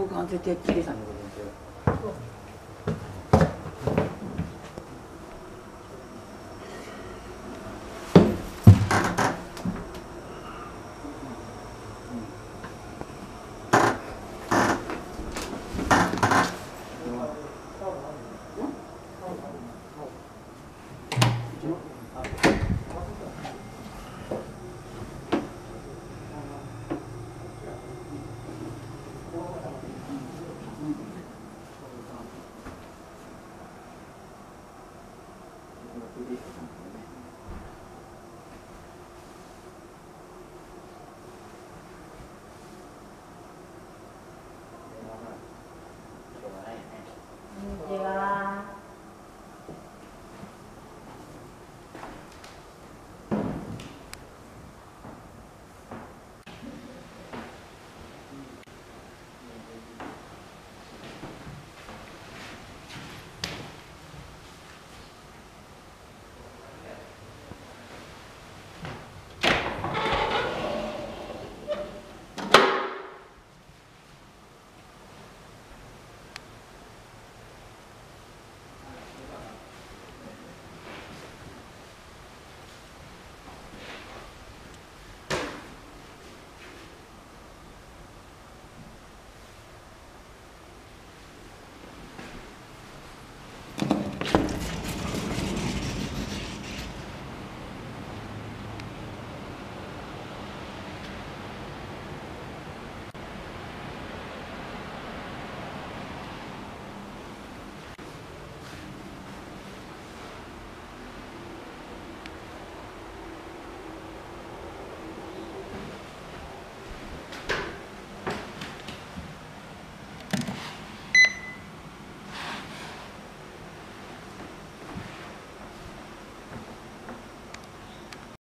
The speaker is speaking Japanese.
僕が絶対キリさんだけど。